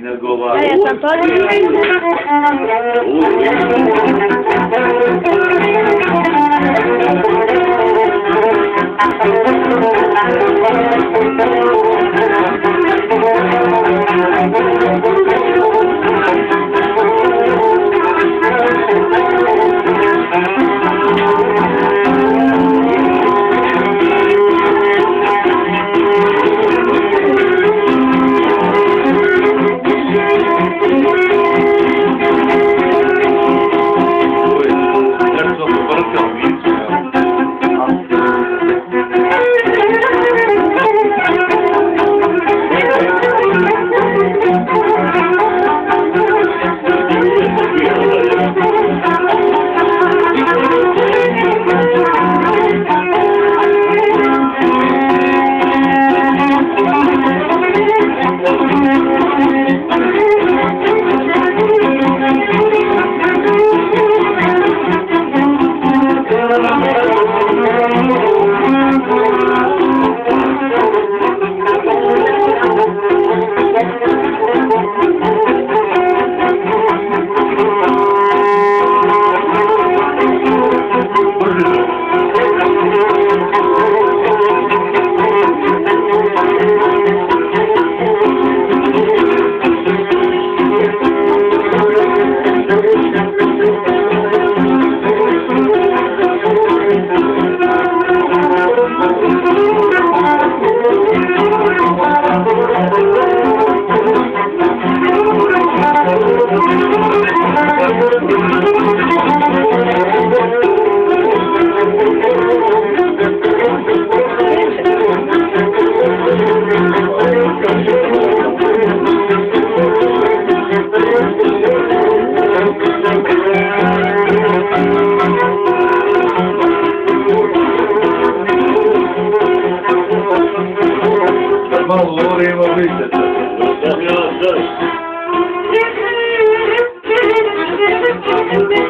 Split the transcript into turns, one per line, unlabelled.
Ginagawa. Ay, ito
po.
Thank you.
Thank
you.